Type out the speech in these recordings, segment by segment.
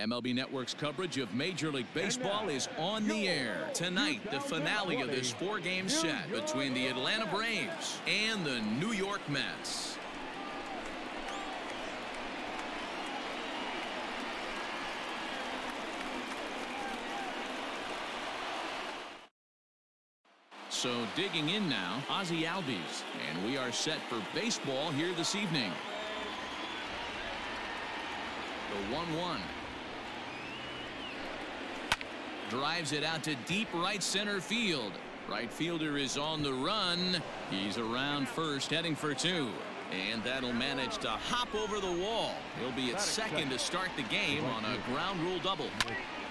MLB Network's coverage of Major League Baseball is on the air. Tonight, the finale of this four-game set between the Atlanta Braves and the New York Mets. So digging in now, Ozzie Albies. And we are set for baseball here this evening. The 1-1. Drives it out to deep right center field. Right fielder is on the run. He's around first, heading for two. And that'll manage to hop over the wall. He'll be at second to start the game on a ground rule double.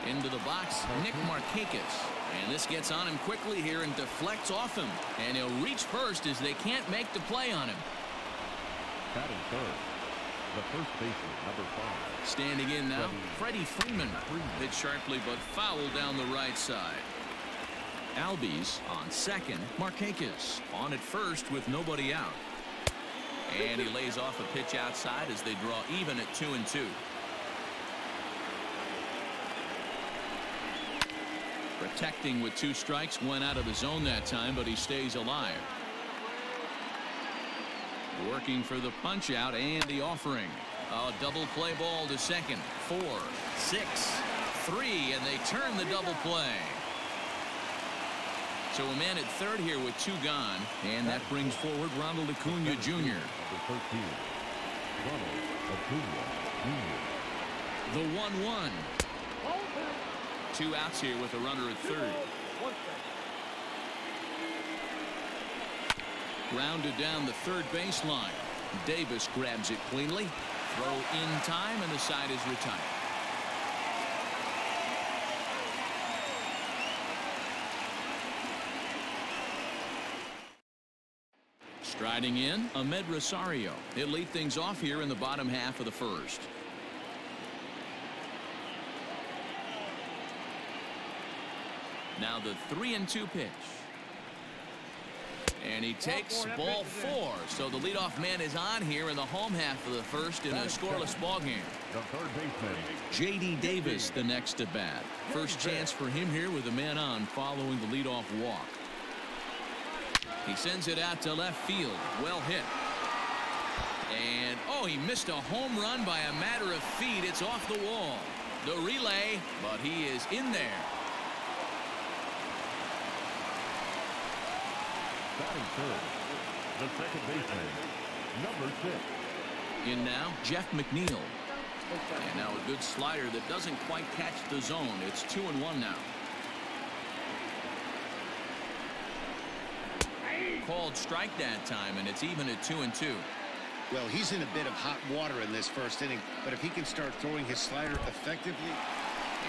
Into the box, Nick Markakis. And this gets on him quickly here and deflects off him. And he'll reach first as they can't make the play on him. Batting third, the first baseman, number five. Standing in now, Freddie Freeman. Hit sharply but foul down the right side. Albies on second. Markakis on at first with nobody out. And he lays off a pitch outside as they draw even at two and two. Protecting with two strikes went out of the zone that time but he stays alive. Working for the punch out and the offering. A double play ball to second. Four, six, three, and they turn the double play. So a man at third here with two gone, and that brings forward Ronald Acuna Jr. The 1-1. Two outs here with a runner at third. Grounded down the third baseline. Davis grabs it cleanly. Throw in time, and the side is retired. Striding in, Amed Rosario. He'll lead things off here in the bottom half of the first. Now the three and two pitch. And he takes ball four. So the leadoff man is on here in the home half of the first in a scoreless ball game. The third baseman. J.D. Davis the next at bat. First chance for him here with a man on following the leadoff walk. He sends it out to left field. Well hit. And oh he missed a home run by a matter of feet. It's off the wall. The relay but he is in there. Batting third, the second baseman, number six. In now, Jeff McNeil. And now a good slider that doesn't quite catch the zone. It's two and one now. Called strike that time, and it's even at two and two. Well, he's in a bit of hot water in this first inning, but if he can start throwing his slider effectively.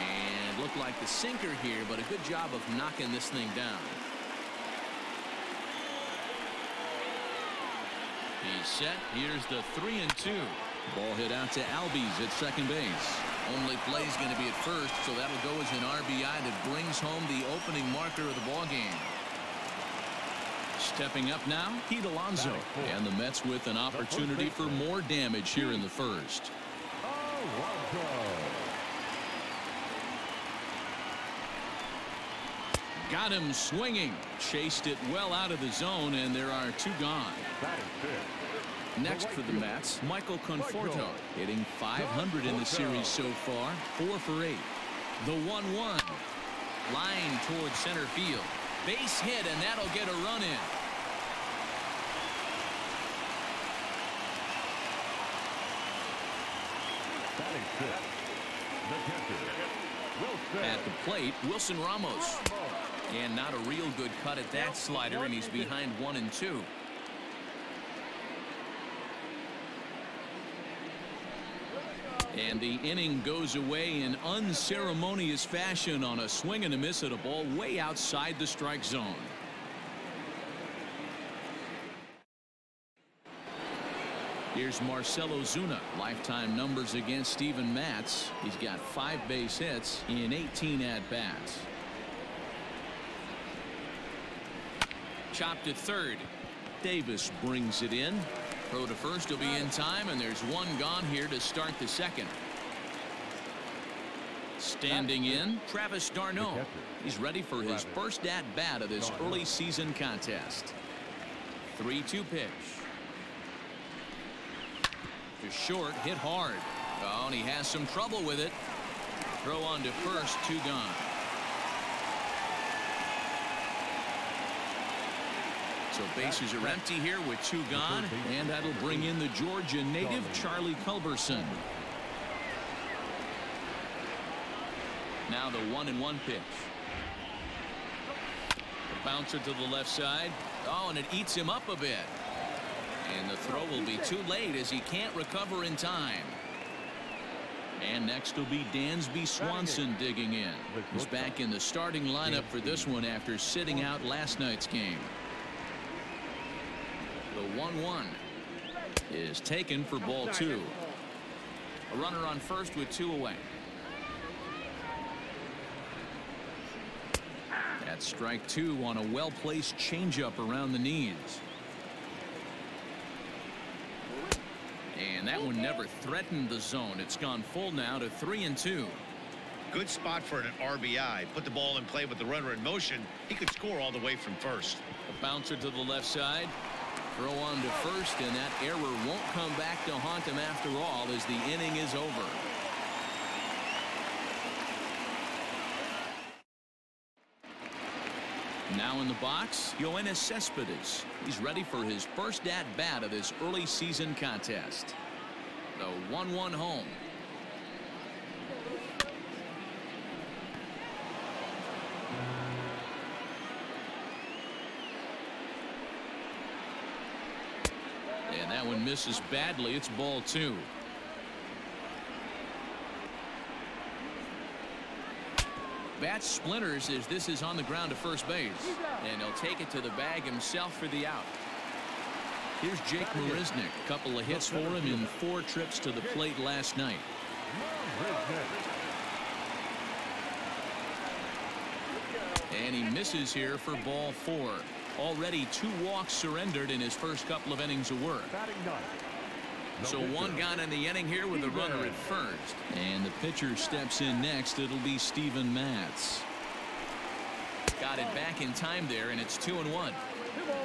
And looked like the sinker here, but a good job of knocking this thing down. He's set. Here's the three and two. Ball hit out to Albies at second base. Only play's going to be at first, so that'll go as an RBI that brings home the opening marker of the ball game. Stepping up now, Pete Alonso. And the Mets with an opportunity for more damage here in the first. Got him swinging. Chased it well out of the zone, and there are two gone. Next for the Mets, Michael Conforto, hitting 500 in the series so far, four for eight. The 1-1. Line towards center field. Base hit, and that'll get a run in. At the plate, Wilson Ramos. And not a real good cut at that slider, and he's behind one and two. And the inning goes away in unceremonious fashion on a swing and a miss at a ball way outside the strike zone. Here's Marcell Ozuna. Lifetime numbers against Steven Matz. He's got five base hits in 18 at-bats. Chopped at third. Davis brings it in. Throw to first will be in time, and there's one gone here to start the second. Standing in, Travis d'Arnaud. He's ready for his first at-bat of this early season contest. 3-2 pitch. To short, hit hard. Oh, and he has some trouble with it. Throw on to first, two gone. So bases are empty here with two gone, and that'll bring in the Georgia native Charlie Culberson. Now the one and one pitch. The bouncer to the left side. Oh, and it eats him up a bit. And the throw will be too late as he can't recover in time. And next will be Dansby Swanson digging in. He's back in the starting lineup for this one after sitting out last night's game. The 1-1 is taken for ball two. A runner on first with two away. That's strike two on a well-placed changeup around the knees. And that one never threatened the zone. It's gone full now to three and two. Good spot for an RBI. Put the ball in play with the runner in motion. He could score all the way from first. A bouncer to the left side. Throw on to first, and that error won't come back to haunt him after all as the inning is over. Now in the box, Yoenis Cespedes. He's ready for his first at-bat of this early season contest. The 1-1 home. That one misses badly. It's ball two. Bat splinters as this is on the ground to first base. And he'll take it to the bag himself for the out. Here's Jake Marisnick. A couple of hits for him in four trips to the plate last night. And he misses here for ball four. Already two walks surrendered in his first couple of innings of work. So one gone in the inning here with a runner at first. And the pitcher steps in next. It'll be Steven Matz. Got it back in time there, and it's two and one.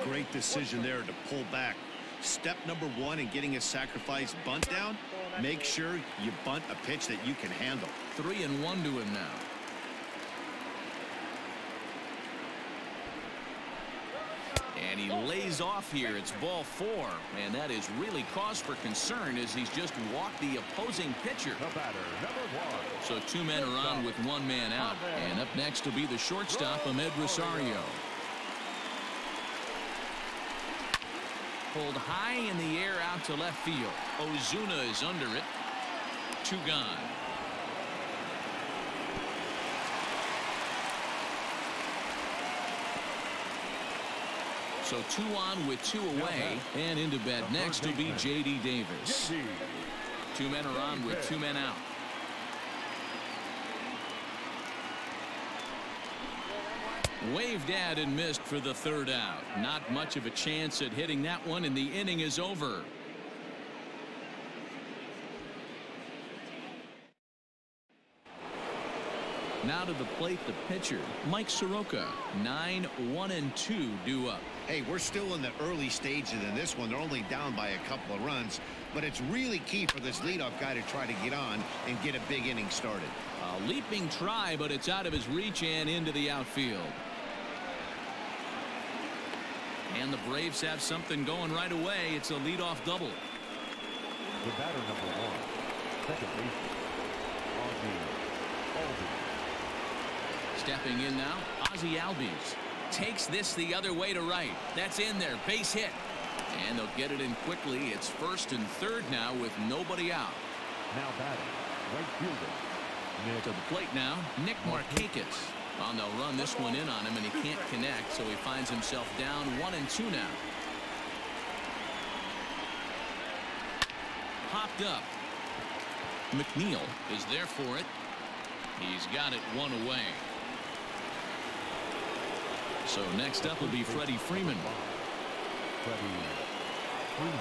Great decision there to pull back. Step number one in getting a sacrifice bunt down, make sure you bunt a pitch that you can handle. Three and one to him now. And he lays off here. It's ball four. And that is really cause for concern as he's just walked the opposing pitcher. So two men are on with one man out. And up next will be the shortstop, Amed Rosario. Pulled high in the air out to left field. Ozuna is under it. Two gone. So two on with two away. And into bed next will be J.D. Davis. Two men are on with two men out. Waved at and missed for the third out. Not much of a chance at hitting that one, and the inning is over. Now to the plate, the pitcher, Mike Soroka. 9 1 and 2 due up. Hey, we're still in the early stages in this one. They're only down by a couple of runs, but it's really key for this leadoff guy to try to get on and get a big inning started. A leaping try, but it's out of his reach and into the outfield. And the Braves have something going right away. It's a leadoff double. The batter number one, second baseman, Ozzie Albies. Stepping in now, Ozzie Albies takes this the other way to right. That's in there. Base hit. And they'll get it in quickly. It's first and third now with nobody out. Now batting, right fielder. Nick To the plate now, Nick Markakis. Well, they'll run this one in on him, and he can't connect, so he finds himself down one and two now. Popped up. McNeil is there for it. He's got it one away. So next up will be Freddie Freeman. Freddie Freeman.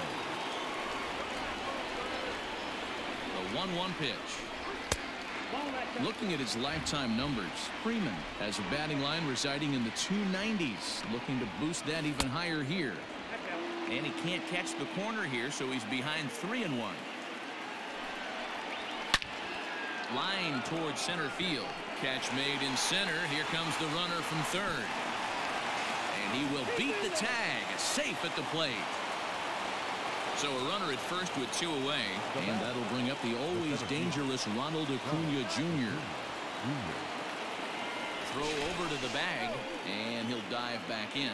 The 1-1 pitch. Looking at his lifetime numbers, Freeman has a batting line residing in the 290s, looking to boost that even higher here. And he can't catch the corner here, so he's behind three and one. Line towards center field. Catch made in center. Here comes the runner from third. And he will beat the tag. Safe at the plate. So a runner at first with two away. And that'll bring up the always dangerous Ronald Acuna Jr. Throw over to the bag. And he'll dive back in.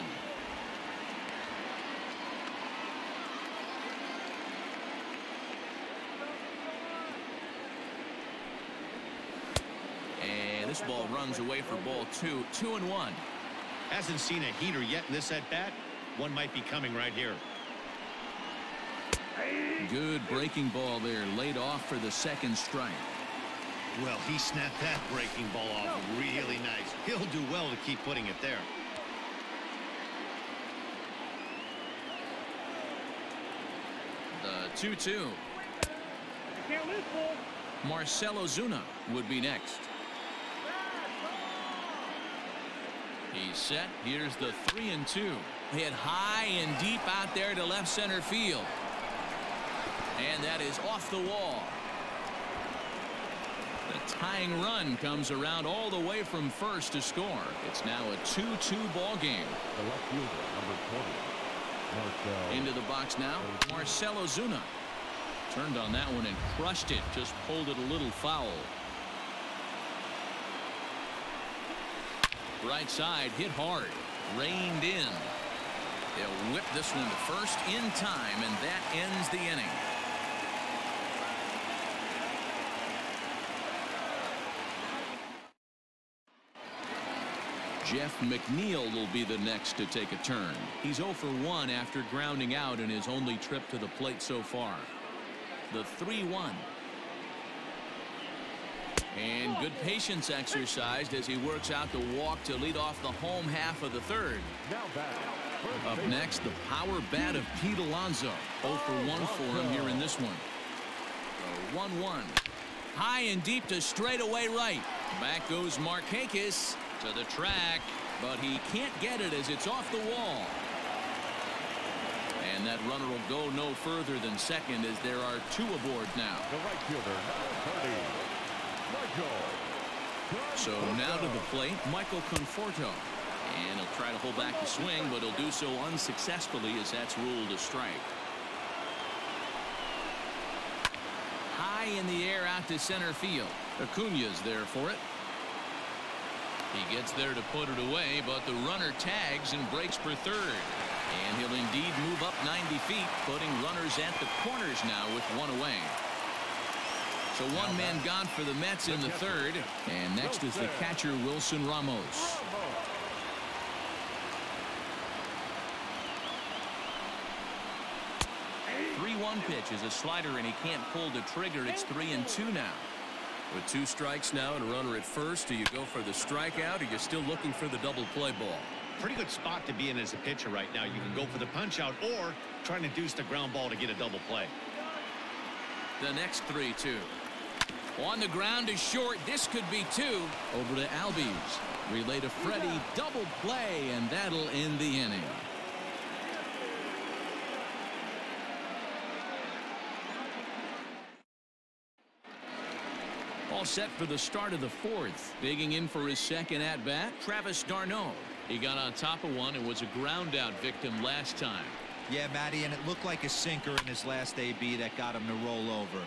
And this ball runs away for ball two. Two and one. Hasn't seen a heater yet in this at bat. One might be coming right here. Good breaking ball there laid off for the second strike. Well, he snapped that breaking ball off really nice. He'll do well to keep putting it there. The 2-2. Marcell Ozuna would be next. He's set. Here's the 3 and 2. Hit high and deep out there to left center field. And that is off the wall. The tying run comes around all the way from first to score. It's now a 2-2 ball game. The left fielder, number 20, Marcell. Into the box now, Marcell Ozuna. Turned on that one and crushed it. Just pulled it a little foul. Right side hit hard. Reined in. They'll whip this one to first in time, and that ends the inning. Jeff McNeil will be the next to take a turn. He's 0 for 1 after grounding out in his only trip to the plate so far. The 3-1. And good patience exercised as he works out the walk to lead off the home half of the third. Now back. Up next, the power bat of Pete Alonso. 0 for 1 for him here in this one. 1-1. High and deep to straightaway right. Back goes Markakis to the track, but he can't get it as it's off the wall. And that runner will go no further than second as there are two aboard now. The right fielder, 30, Michael. So now to the plate, Michael Conforto. And he'll try to hold back the swing, but he'll do so unsuccessfully as that's ruled a strike. High in the air out to center field. Acuna's there for it. He gets there to put it away, but the runner tags and breaks for third. And he'll indeed move up 90 feet, putting runners at the corners now with one away. So one man gone for the Mets in the third. And next is the catcher, Wilson Ramos. 3-1 pitch is a slider, and he can't pull the trigger. It's 3 and 2 now. With two strikes now and a runner at first, do you go for the strikeout or you're still looking for the double play ball? Pretty good spot to be in as a pitcher right now. You can go for the punch out or trying to induce the ground ball to get a double play. The next 3-2. On the ground is short. This could be two. Over to Albies. Relay to Freddie. Double play, and that'll end the inning. All set for the start of the fourth. Digging in for his second at-bat, Travis d'Arnaud. He got on top of one and was a ground out victim last time. Yeah, Matty, and it looked like a sinker in his last AB that got him to roll over.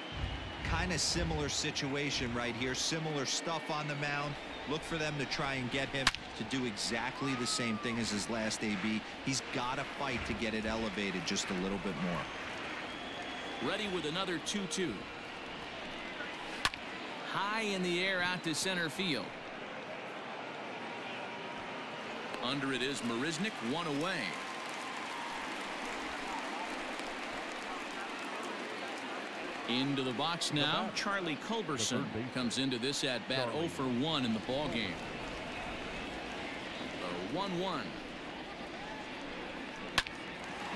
Kind of similar situation right here. Similar stuff on the mound. Look for them to try and get him to do exactly the same thing as his last AB. He's got to fight to get it elevated just a little bit more. Ready with another 2-2. High in the air out to center field. Under it is Marisnick, one away. Into the box now, Charlie Culberson comes into this at bat 0 for 1 in the ball game. 1 1.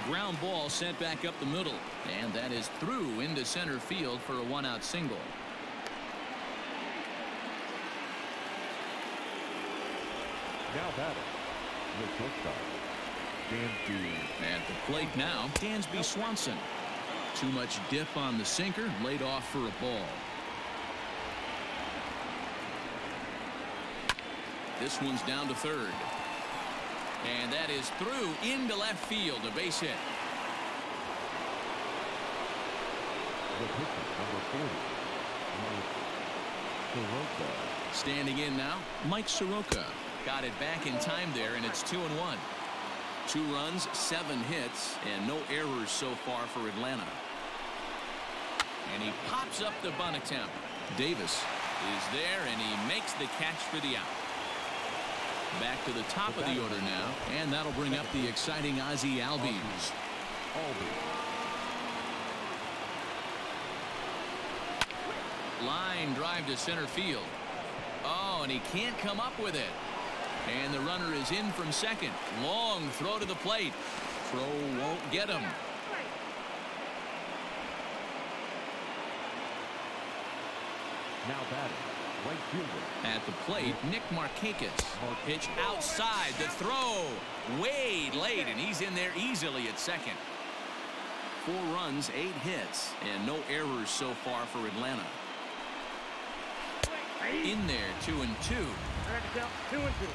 Ground ball sent back up the middle, and that is through into center field for a one out single. Now batting, the shortstop, Dansby. At the plate now, Dansby Swanson. Too much dip on the sinker, laid off for a ball. This one's down to third. And that is through into left field, a base hit. The pitcher, number 40, Mike Soroka. Standing in now, Mike Soroka. Got it back in time there, and it's two and one. Two runs, seven hits, and no errors so far for Atlanta. And he pops up the bunt attempt. Davis is there, and he makes the catch for the out. Back to the top of the order now, and that'll bring up the exciting Ozzie Albies. Albies. Line drive to center field. Oh, and he can't come up with it. And the runner is in from second. Long throw to the plate. Throw won't get him. Now batting, right fielder, At the plate, Nick Markakis. Pitch outside. The throw. Way late, and he's in there easily at second. Four runs, eight hits, and no errors so far for Atlanta. In there, two and two. Two and two.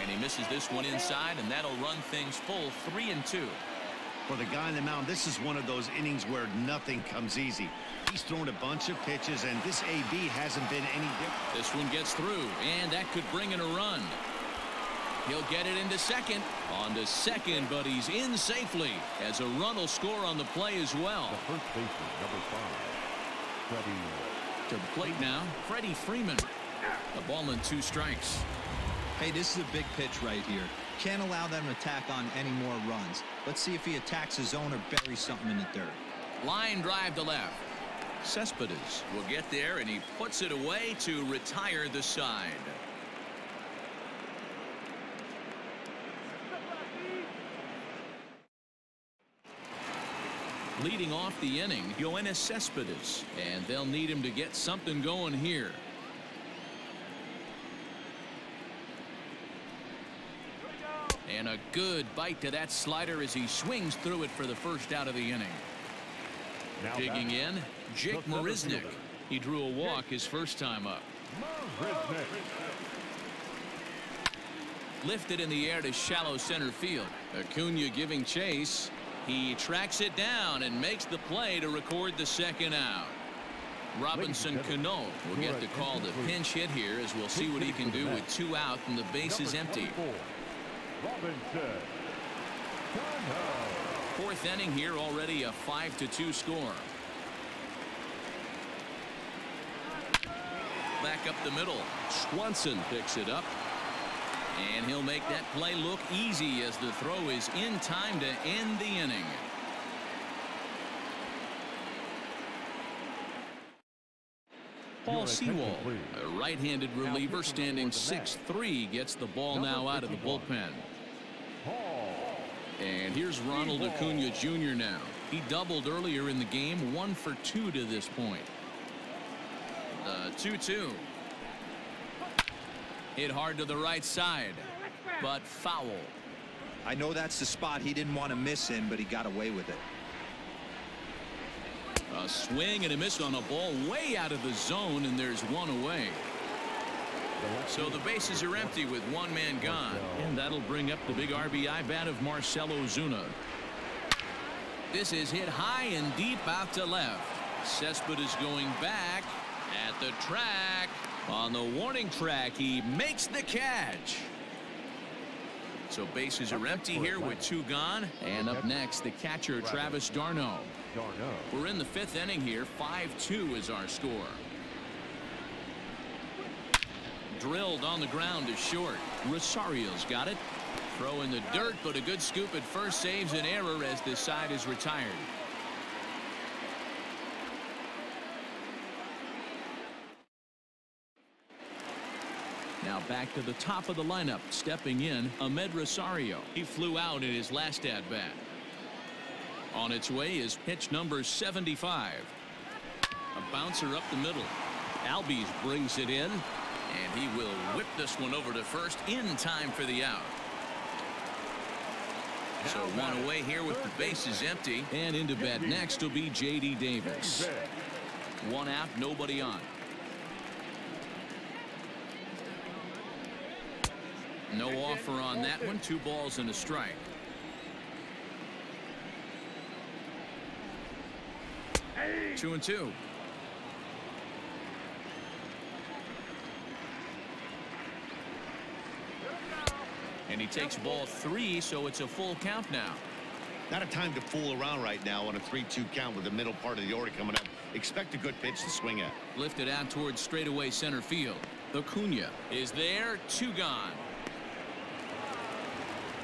And he misses this one inside, and that'll run things full three and two. For the guy on the mound, this is one of those innings where nothing comes easy. He's thrown a bunch of pitches, and this AB hasn't been any different. This one gets through, and that could bring in a run. He'll get it into second. On to second, but he's in safely as a run will score on the play as well. the first baseman, number five, Freddie. To the plate now, Freddie Freeman. A ball and two strikes. Hey, this is a big pitch right here. Can't allow them to tack on any more runs. Let's see if he attacks his zone or buries something in the dirt. Line drive to left. Cespedes will get there, and he puts it away to retire the side. Leading off the inning, Yoenis Cespedes, and they'll need him to get something going here. And a good bite to that slider as he swings through it for the first out of the inning. Now Digging in, Jake Marisnick. He drew a walk his first time up. Lifted in the air to shallow center field. Acuna giving chase. He tracks it down and makes the play to record the second out. Robinson Cano will get the call to pinch hit here as we'll see what he can do with two out and the base is Number empty. 24, Robinson. Fourth inning here already a 5 to 2 score. Back up the middle. Swanson picks it up. And he'll make that play look easy as the throw is in time to end the inning. Paul Sewald, a right-handed reliever standing 6-3, gets the ball now out of the bullpen. Paul. And here's Ronald Acuna Jr. now. He doubled earlier in the game, one for two to this point. Uh, the 2-2. Hit hard to the right side, but foul. I know that's the spot he didn't want to miss in, but he got away with it. A swing and a miss on a ball way out of the zone, and there's one away. So the bases are empty with one man gone. And that'll bring up the big RBI bat of Marcell Ozuna. This is hit high and deep out to left. Cespedes is going back at the track. On the warning track, he makes the catch. So bases are empty here with two gone. And up next, the catcher, Travis d'Arnaud. d'Arnaud. We're in the fifth inning here. 5-2 is our score. Drilled on the ground to short. Rosario's got it. Throw in the dirt, but a good scoop at first saves an error as this side is retired. Now back to the top of the lineup. Stepping in, Amed Rosario. He flew out in his last at-bat. On its way is pitch number 75. A bouncer up the middle. Albies brings it in, and he will whip this one over to first in time for the out. So one away here with the bases empty. And into bat next will be J.D. Davis. One out, nobody on. No offer on that one. Two balls and a strike. Two and two. And he takes ball three, so it's a full count now. Not a time to fool around right now on a 3-2 count with the middle part of the order coming up. Expect a good pitch to swing at. Lifted out towards straightaway center field. Acuna is there. Two gone.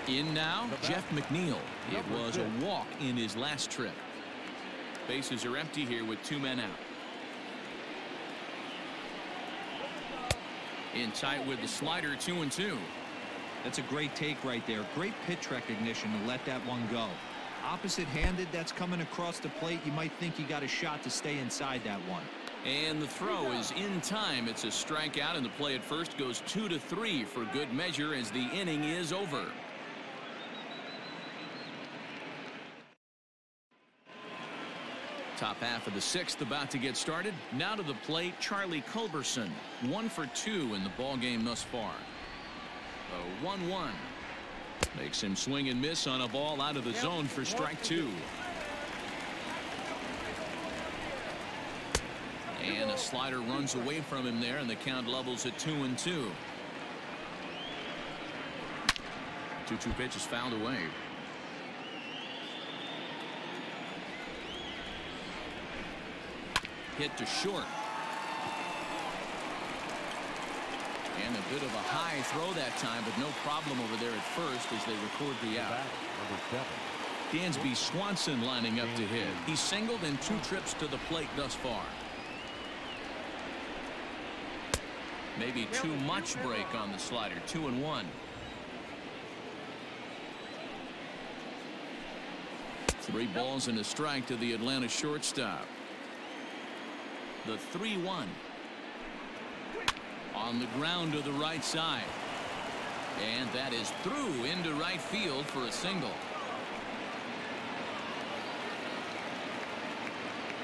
In now, Jeff McNeil. It was a walk in his last trip. Bases are empty here with two men out. In tight with the slider, two and two. That's a great take right there. Great pitch recognition to let that one go. Opposite handed that's coming across the plate. You might think you got a shot to stay inside that one. And the throw is in time. It's a strikeout and the play at first goes two to three for good measure as the inning is over. Top half of the sixth about to get started. Now to the plate, Charlie Culberson. One for two in the ball game thus far. A 1-1. Makes him swing and miss on a ball out of the zone for strike two. And a slider runs away from him there, and the count levels at two and two. 2-2 pitch is fouled away. Hit to short. And a bit of a high throw that time, but no problem over there at first as they record the out. Dansby Swanson lining up to hit. He's singled in two trips to the plate thus far. Maybe too much break on the slider. Two and one. Three balls and a strike to the Atlanta shortstop. The 3-1 on the ground to the right side. And that is through into right field for a single.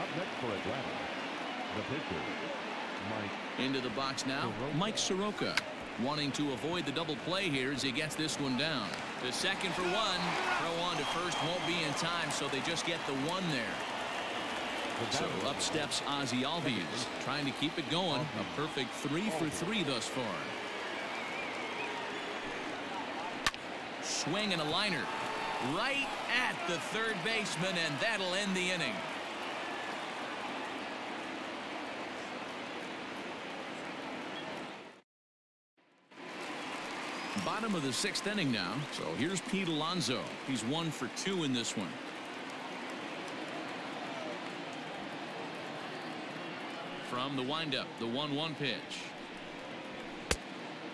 Up next for Atlanta, the pitcher, Mike. Into the box now, Mike Soroka. Wanting to avoid the double play here as he gets this one down. The second for one. Throw on to first won't be in time, so they just get the one there. So up steps Ozzie Albies, trying to keep it going. A perfect three for three thus far. Swing and a liner. Right at the third baseman, and that'll end the inning. Bottom of the sixth inning now. So here's Pete Alonso. He's one for two in this one. From the windup, the 1-1 pitch.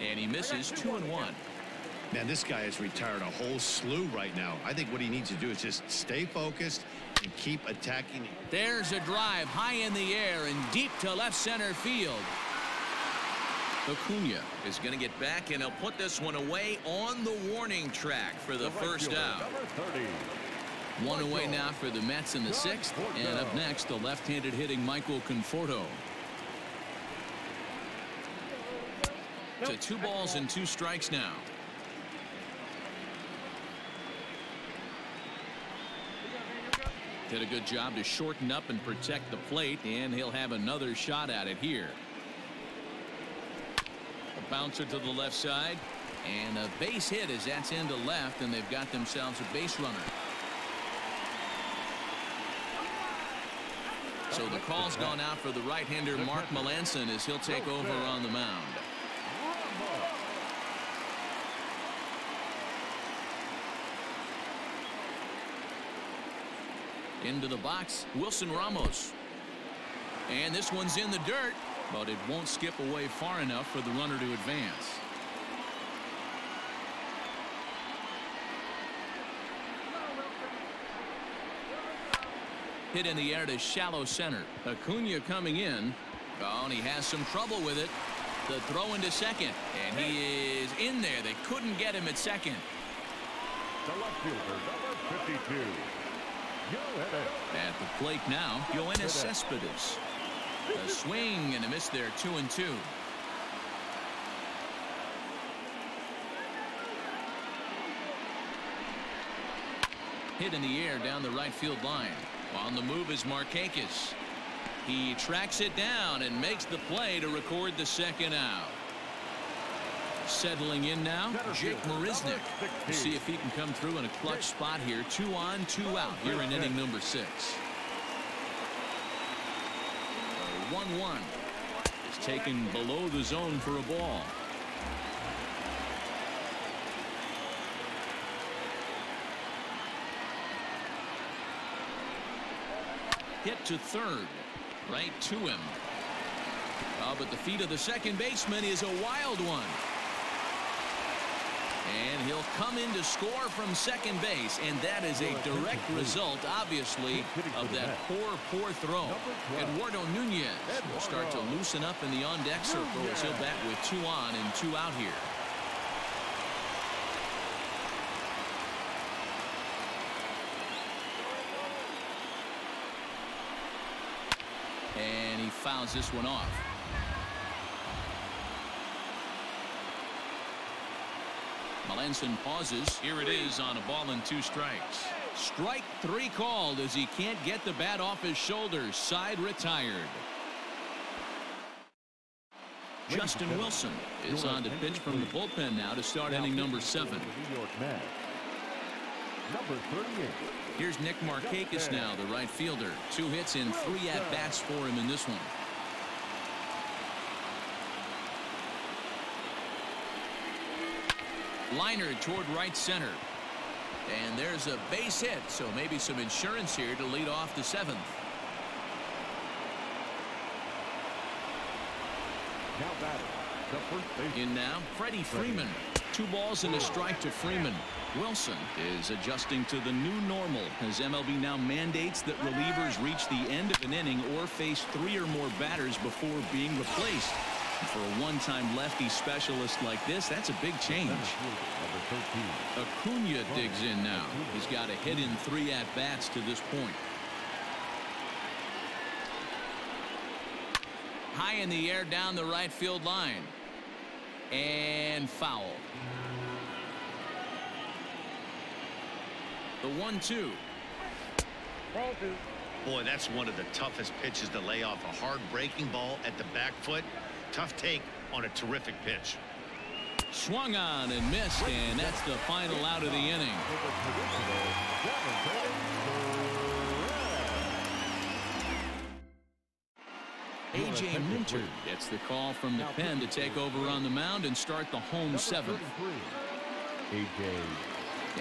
And he misses two and one. Man, this guy has retired a whole slew right now. I think what he needs to do is just stay focused and keep attacking. There's a drive high in the air and deep to left center field. Acuna is going to get back and he'll put this one away on the warning track for the first out. One away now for the Mets in the sixth. And up next, the left-handed hitting Michael Conforto. To two balls and two strikes now. Did a good job to shorten up and protect the plate, and he'll have another shot at it here. A bouncer to the left side, and a base hit as that's into left, and they've got themselves a base runner. So the call's gone out for the right-hander Mark Melancon as he'll take over on the mound. Into the box, Wilson Ramos. And this one's in the dirt, but it won't skip away far enough for the runner to advance. Hit in the air to shallow center. Acuna coming in. Oh, and he has some trouble with it. The throw into second, and he is in there. They couldn't get him at second. The left fielder, number 52. At the plate now, Yoenis Cespedes. A swing and a miss there, two and two. Hit in the air down the right field line. On the move is Markakis. He tracks it down and makes the play to record the second out. Settling in now, Jake Marisnick. We'll see if he can come through in a clutch spot here. Two on, two out here in inning number six. 1-1 is taken below the zone for a ball. Hit to third. Right to him. Oh, but the feet of the second baseman is a wild one. And he'll come in to score from second base, and that is a direct result, obviously, of that poor, poor throw. Eduardo Nunez will start to loosen up in the on-deck circle as he'll bat with two on and two out here. And he fouls this one off. Melancon pauses. Here it is on a ball and two strikes. Strike three called as he can't get the bat off his shoulders. Side retired. Justin Wilson is on to pitch from the bullpen now to start inning number seven. New York Mets. Number 38. Here's Nick Markakis now, the right fielder. Two hits in three at-bats for him in this one. Liner toward right center. And there's a base hit, so maybe some insurance here to lead off the seventh. Now batting. The first base. In now, Freddie Freeman. Two balls and a strike to Freeman. Wilson is adjusting to the new normal as MLB now mandates that relievers reach the end of an inning or face three or more batters before being replaced. For a one-time lefty specialist like this, that's a big change. Number 13. Acuna digs in now. He's got a hit in three at-bats to this point. High in the air down the right field line. And foul. The one-two. Boy, that's one of the toughest pitches to lay off a hard breaking ball at the back foot. Tough take on a terrific pitch. Swung on and missed, and that's the final out of the inning. A.J. Minter gets the call from the pen to take over on the mound and start the home seventh. A.J.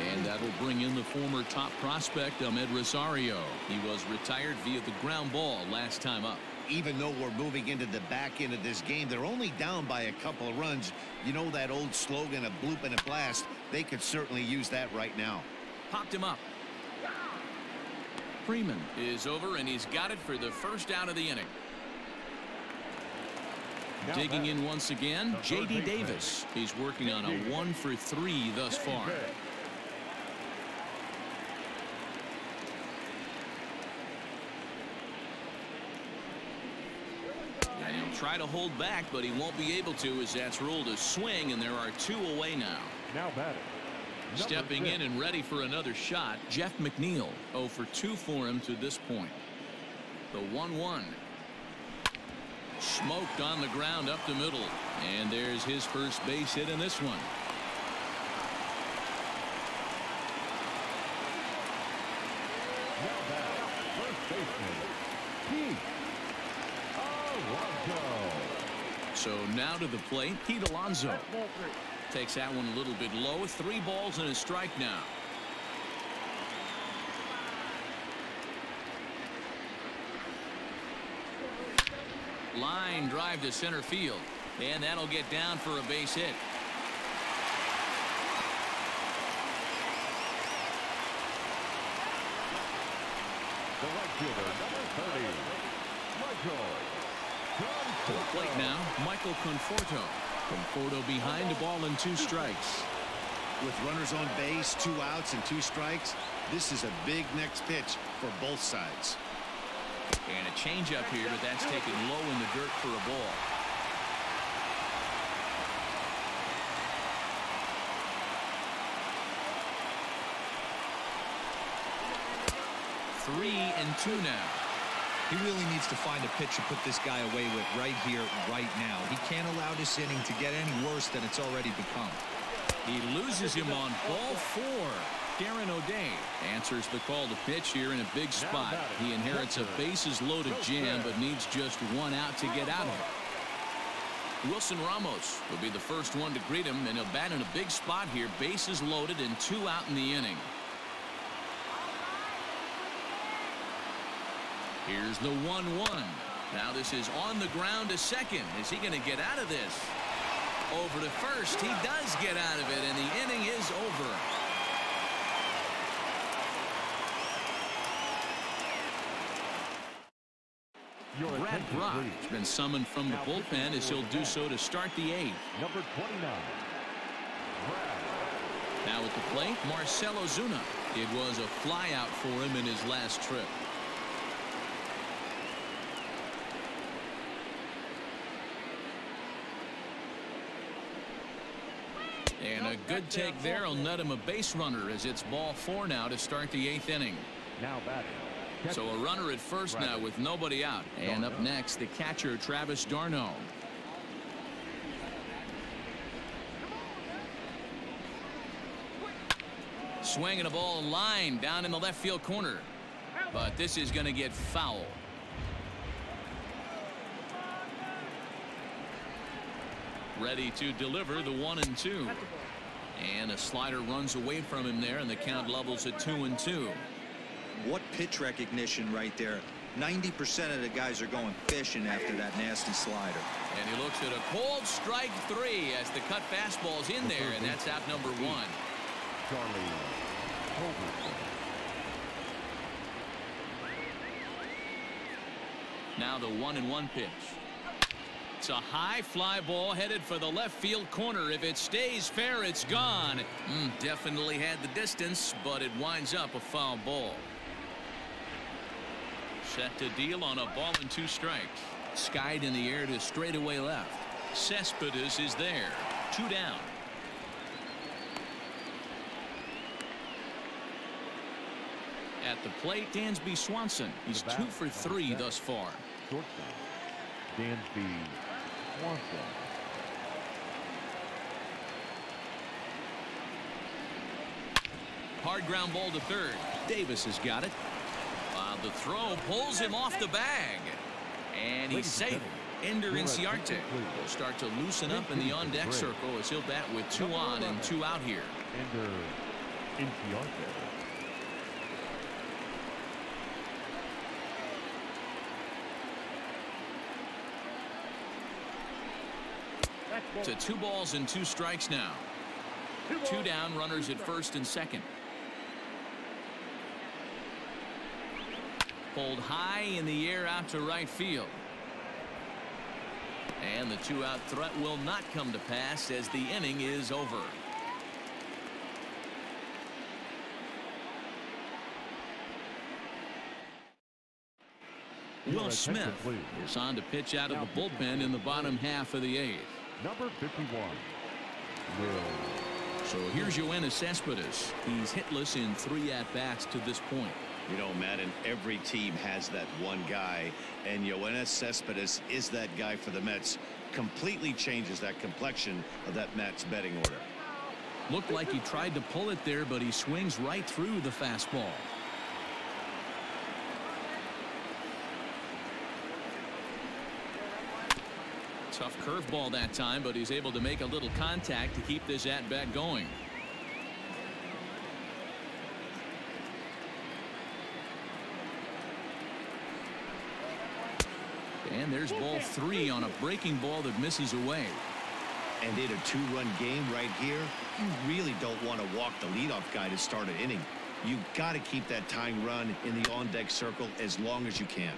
And that'll bring in the former top prospect, Amed Rosario. He was retired via the ground ball last time up. Even though we're moving into the back end of this game, they're only down by a couple of runs. You know that old slogan, a bloop and a blast? They could certainly use that right now. Popped him up. Freeman is over, and he's got it for the first out of the inning. Now Digging batting. in once again, J.D. Davis. He's working on a one for three thus far. Perez. And he'll try to hold back, but he won't be able to as that's ruled a swing, and there are two away now. Now batting. Stepping six. in and ready for another shot, Jeff McNeil. 0 for 2 for him to this point. The 1-1. Smoked on the ground up the middle. And there's his first base hit in this one. Now batting. First baseman. Pete Alonso. So now to the plate, Pete Alonso. Takes that one a little bit low. Three balls and a strike now. Line drive to center field. And that'll get down for a base hit. The right fielder, number 30. Michael To the plate now, Michael Conforto. Conforto behind the ball and two strikes. With runners on base, two outs, and two strikes, this is a big next pitch for both sides. And a changeup here, but that's taken low in the dirt for a ball. Three and two now. He really needs to find a pitch to put this guy away with right here, right now. He can't allow this inning to get any worse than it's already become. He loses him on ball four. Darren O'Day answers the call to pitch here in a big spot. He inherits a bases loaded jam but needs just one out to get out of it. Wilson Ramos will be the first one to greet him and he'll bat in a big spot here bases loaded and two out in the inning. Here's the 1-1. Now this is on the ground to second. Is he going to get out of this? Over to first. He does get out of it and the inning is over. Your Brad please. has been summoned from the Now bullpen as he'll do so to start the eighth. Number 29. Now at the plate, Marcell Ozuna. It was a flyout for him in his last trip. And a good take there will net him a base runner as it's ball four now to start the eighth inning. Now batting. So a runner at first now with nobody out. And up next, the catcher, Travis d'Arnaud. Swinging a ball line down in the left field corner. But this is going to get foul. Ready to deliver the one and two. And a slider runs away from him there, and the count levels at two and two. What pitch recognition right there. 90% of the guys are going fishing after that nasty slider. And he looks at a cold strike three as the cut fastball's in there, and that's out number one. Charlie Now the one and one pitch. It's a high fly ball headed for the left field corner. If it stays fair, it's gone. Mm, definitely had the distance, but it winds up a foul ball. Set to deal on a ball and two strikes. Skied in the air to straightaway left. Cespedes is there. Two down. At the plate, Dansby Swanson. He's two for three thus far. Shortstop. Swanson. Hard ground ball to third. Davis has got it. While the throw pulls him off the bag. And he's safe. Ender Inciarte will start to loosen up in the on-deck circle as he'll bat with two on and two out here. Ender Inciarte. To two balls and two strikes now. Two down runners at first and second. Pulled high in the air out to right field. And the two out threat will not come to pass as the inning is over. Will Smith is on to pitch out of the bullpen in the bottom half of the eighth. Number 51. Will So here's Yoenis Cespedes. He's hitless in three at-bats to this point. You know, Madden, every team has that one guy, and Yoenis Cespedes is that guy for the Mets. Completely changes that complexion of that Mets betting order. Looked like he tried to pull it there, but he swings right through the fastball. Tough curveball that time, but he's able to make a little contact to keep this at-bat going. And there's ball three on a breaking ball that misses away. And in a two-run game right here, you really don't want to walk the leadoff guy to start an inning. You've got to keep that tying run in the on-deck circle as long as you can.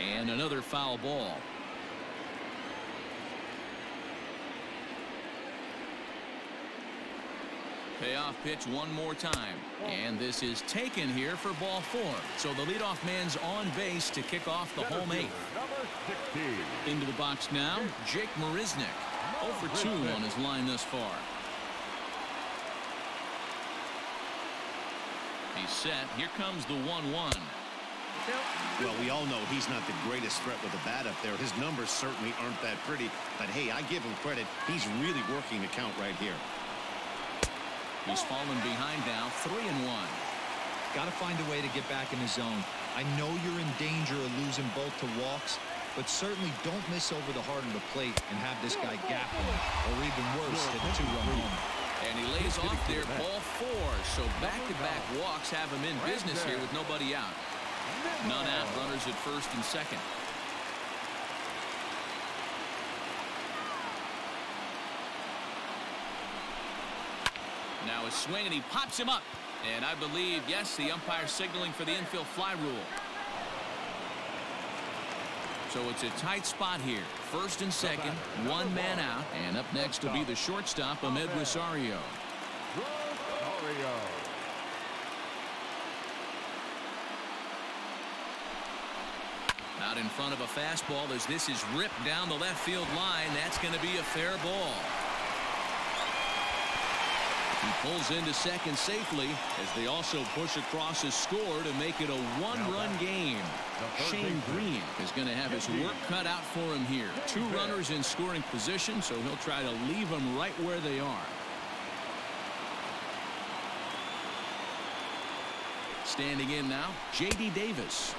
And another foul ball. Payoff pitch one more time. And this is taken here for ball four. So the leadoff man's on base to kick off the home eight. Into the box now, Jake Marisnick. 0 for 2 on his line thus far. He's set. Here comes the 1-1. Well, we all know he's not the greatest threat with a bat up there. His numbers certainly aren't that pretty. But, hey, I give him credit. He's really working the count right here. He's fallen behind now, three and one. Got to find a way to get back in the zone. I know you're in danger of losing both to walks, but certainly don't miss over the heart of the plate and have this guy gapping, or even worse, hit a two-run home. And he lays off there, ball four. So back-to-back -back walks have him in business here with nobody out. None out, runners at first and second. Now a swing, and he pops him up. And I believe, yes, the umpire signaling for the infield fly rule. So it's a tight spot here. First and second, one man out. And up next will be the shortstop, Amed Rosario. Out in front of a fastball as this is ripped down the left field line. That's going to be a fair ball. He pulls into second safely as they also push across his score to make it a one-run game. Shane Greene is going to have his work cut out for him here. Two runners in scoring position, so he'll try to leave them right where they are. Standing in now, J.D. Davis.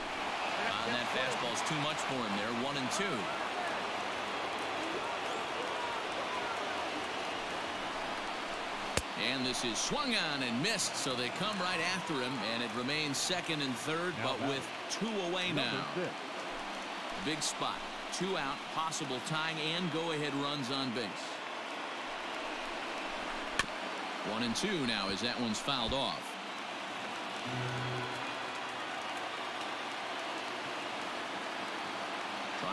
And that fastball's too much for him there, one and two. And this is swung on and missed, so they come right after him, and it remains second and third, but with two away now. Big spot. Two out, possible tying and go-ahead runs on base. One and two now as that one's fouled off.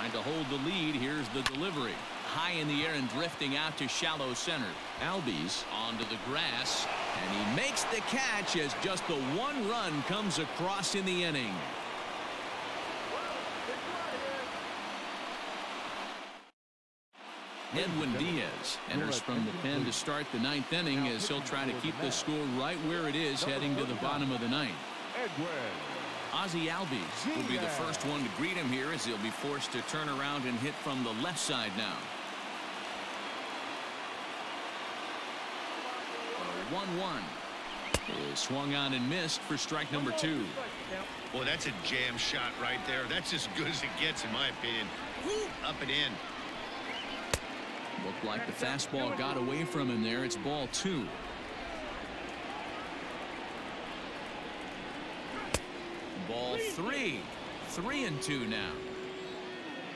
Trying to hold the lead. Here's the delivery high in the air and drifting out to shallow center. Albies onto the grass and he makes the catch as just the one run comes across in the inning. Edwin Diaz enters from the pen to start the ninth inning as he'll try to keep the score right where it is heading to the bottom of the ninth. Ozzie Albies will be the first one to greet him here as he'll be forced to turn around and hit from the left side now. 1-1. Swung on and missed for strike number two. Well, that's a jam shot right there. That's as good as it gets, in my opinion. Up and in. Looked like the fastball got away from him there. It's ball two. Ball three. Three and two now.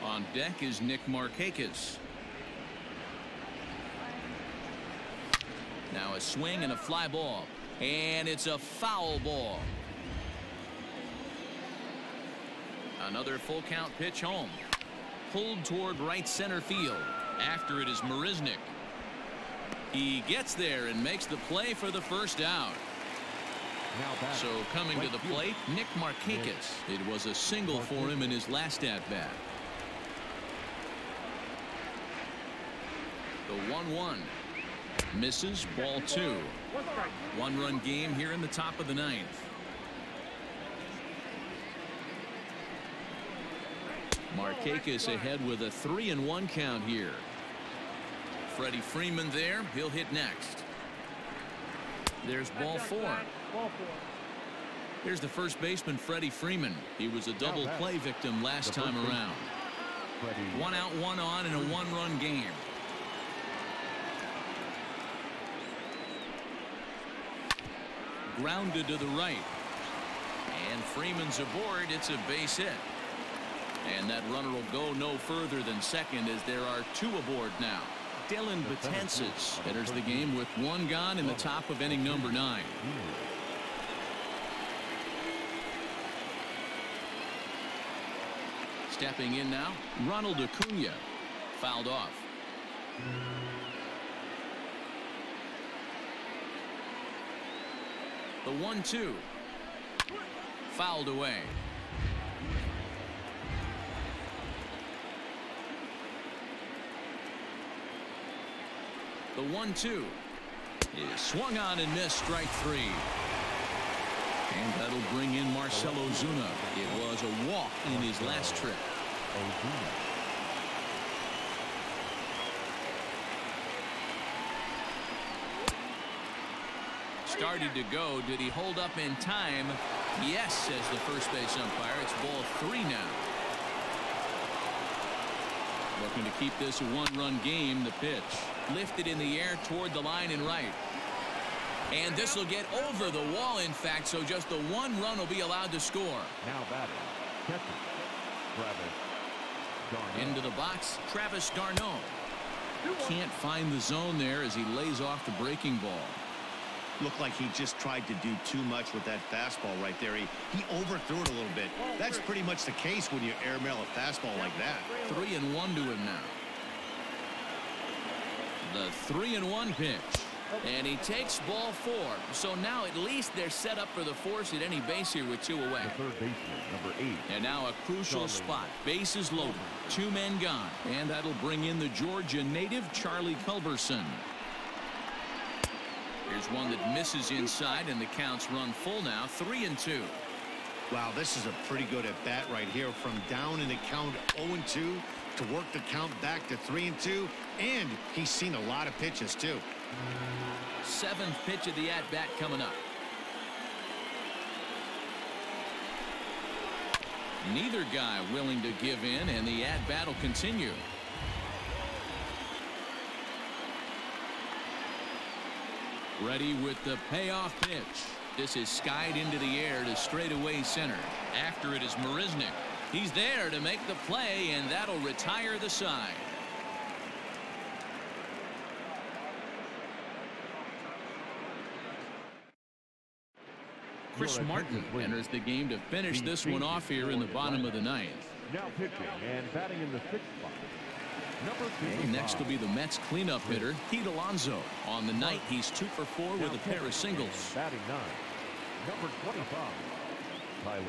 On deck is Nick Markakis. Now a swing and a fly ball. And it's a foul ball. Another full count pitch home. Pulled toward right center field. After it is Marisnick. He gets there and makes the play for the first out. So coming to the plate, Nick Markakis. It was a single for him in his last at bat. The 1-1 misses ball two. One run game here in the top of the ninth. Markakis ahead with a three and one count here. Freddie Freeman there. He'll hit next. There's ball four. Here's the first baseman Freddie Freeman. He was a double play victim last time around. One out one on in a one run game. grounded to the right. And Freeman's aboard. It's a base hit. And that runner will go no further than second as there are two aboard now. Dellin Betances enters the game with one gone in the top of inning number nine. Stepping in now, Ronald Acuna. Fouled off. The one-two. Fouled away. The one-two is swung on and missed strike three. And that'll bring in Marcell Ozuna. It was a walk in his last trip. Started to go. Did he hold up in time? Yes, says the first base umpire. It's ball three now. Looking to keep this a one-run game. The pitch lifted in the air toward the line and right. And this will get over the wall, in fact, so just the one run will be allowed to score. Now batting. Catcher. Travis d'Arnaud. Into the box, Travis d'Arnaud. Can't find the zone there as he lays off the breaking ball. Looked like he just tried to do too much with that fastball right there. He, he overthrew it a little bit. That's pretty much the case when you airmail a fastball like that. Three and one to him now. The three and one pitch. And he takes ball four. So now at least they're set up for the force at any base here with two away. The third baseman, number eight. And now a crucial spot. Base is loaded. Two men gone. And that'll bring in the Georgia native Charlie Culberson. Here's one that misses inside and the counts run full now. Three and two. Wow, this is a pretty good at bat right here from down in the count 0 and 2 to work the count back to 3 and 2. And he's seen a lot of pitches too. Seventh pitch of the at bat coming up. Neither guy willing to give in and the at bat will continue. Ready with the payoff pitch. This is skied into the air to straightaway center. After it is Marisnick. He's there to make the play and that'll retire the side. Chris Martin enters the game to finish this one off here in the bottom of the ninth. Now pitching and batting in the sixth spot. And next will be the Mets cleanup hitter, Pete Alonso. On the night, he's two for four with a pair of singles. Batting nine. Number 25. Tyler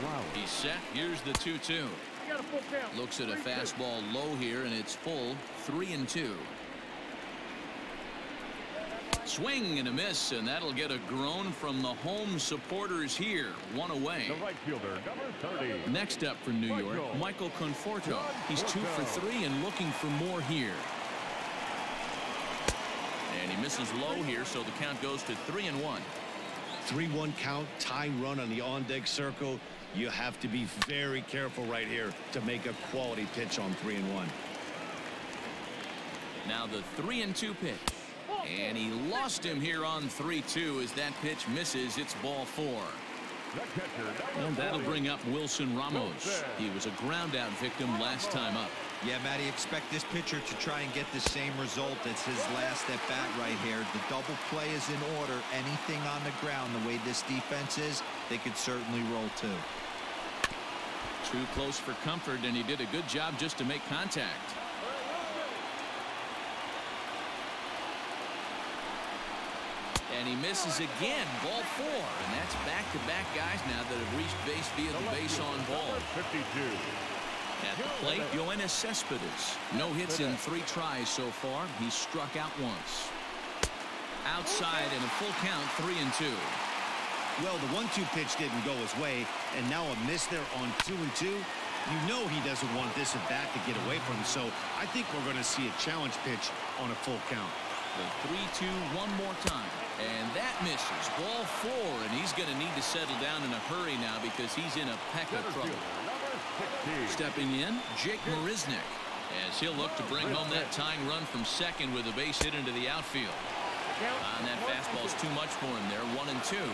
Flowers. He's set. Here's the 2-2. You got a full count. Looks at a fastball low here, and it's full. Three and two. Swing and a miss, and that'll get a groan from the home supporters here. One away. The right fielder, number 30. Next up for New York, Michael Conforto. He's two for three and looking for more here. And he misses low here, so the count goes to three and one. 3-1 count, tying run on the on-deck circle. You have to be very careful right here to make a quality pitch on 3 and 1. Now the three and two pitch. And he lost him here on 3-2 as that pitch misses. It's ball four. The catcher, number And that'll bring up Wilson Ramos. He was a ground out victim last time up. Yeah, Matty, expect this pitcher to try and get the same result as his last at bat right here. The double play is in order. Anything on the ground, the way this defense is, they could certainly roll too. Too close for comfort, and he did a good job just to make contact. And he misses again. Ball four. And that's back-to-back guys now that have reached base via the base on ball. 52. At the plate, Yoenis Cespedes. No hits in three tries so far. He's struck out once. Outside and a full count, three and two. Well, the 1-2 pitch didn't go his way, and now a miss there on 2 and 2. You know he doesn't want this at bat to get away from him, so I think we're going to see a challenge pitch on a full count. The 3-2 one more time. And that misses. Ball four, and he's going to need to settle down in a hurry now because he's in a peck of trouble. fielder, number 60. Stepping in, Jake Marisnick. As he'll look to bring home that tying run from second with a base hit into the outfield. Count. Ah, and that One, fastball's too much for him there, one and two.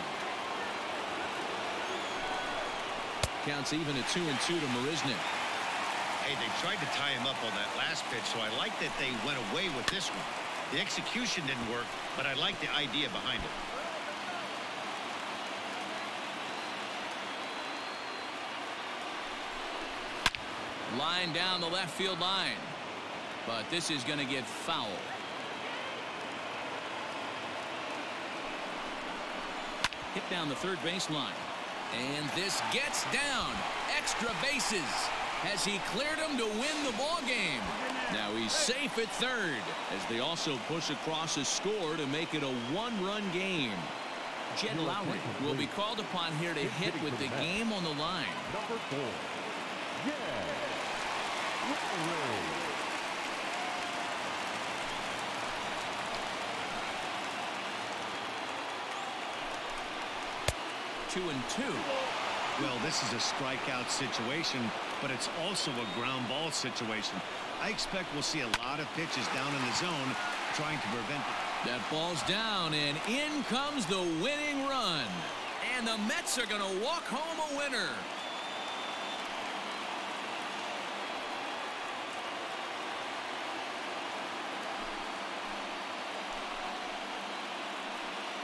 Counts even at two and two to Marisnick. Hey, they tried to tie him up on that last pitch, so I like that they went away with this one. The execution didn't work, but I like the idea behind it. Line down the left field line. But this is going to get foul. Hit down the third baseline. And this gets down. Extra bases as he cleared him to win the ball game. Now he's safe at third as they also push across a score to make it a one-run game. Jed Lowrie will be called upon here to hit with the game on the line. Number four, Lowrie. Two and two. Well, this is a strikeout situation, but it's also a ground ball situation. I expect we'll see a lot of pitches down in the zone trying to prevent it. That ball's down, and in comes the winning run. And the Mets are going to walk home a winner.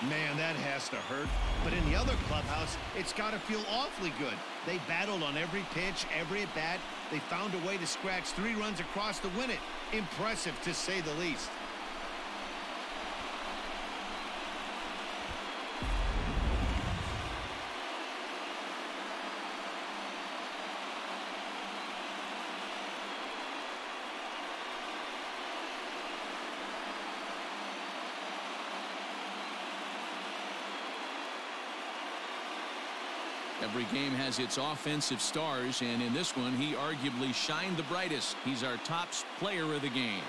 Man, that has to hurt. But in the other clubhouse, it's got to feel awfully good. They battled on every pitch, every at bat. They found a way to scratch three runs across to win it. Impressive, to say the least. Every game has its offensive stars, and in this one, he arguably shined the brightest. He's our top player of the game.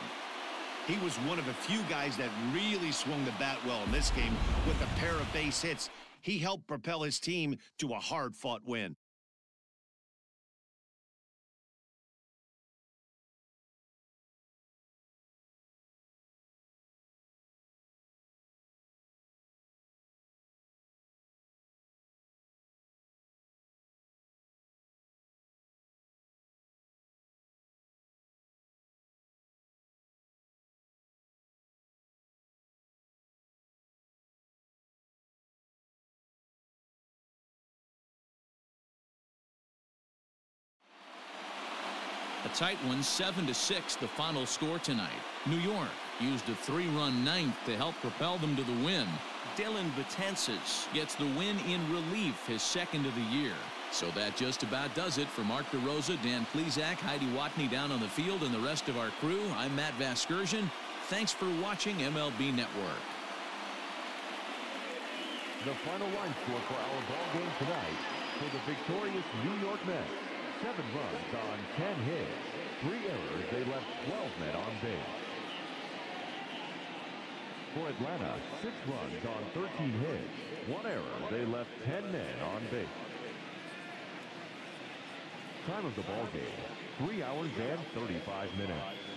He was one of a few guys that really swung the bat well in this game with a pair of base hits. He helped propel his team to a hard-fought win. Tight one, 7 to 6, the final score tonight. New York used a three-run ninth to help propel them to the win. Dellin Betances gets the win in relief, his second of the year. So that just about does it for Mark DeRosa, Dan Plesac, Heidi Watney down on the field, and the rest of our crew. I'm Matt Vasgersian. Thanks for watching MLB Network. The final line score for our ball game tonight for the victorious New York Mets. Seven runs on 10 hits. Three errors. They left 12 men on base. For Atlanta, six runs on 13 hits. One error. They left 10 men on base. Time of the ball game, 3 hours and 35 minutes.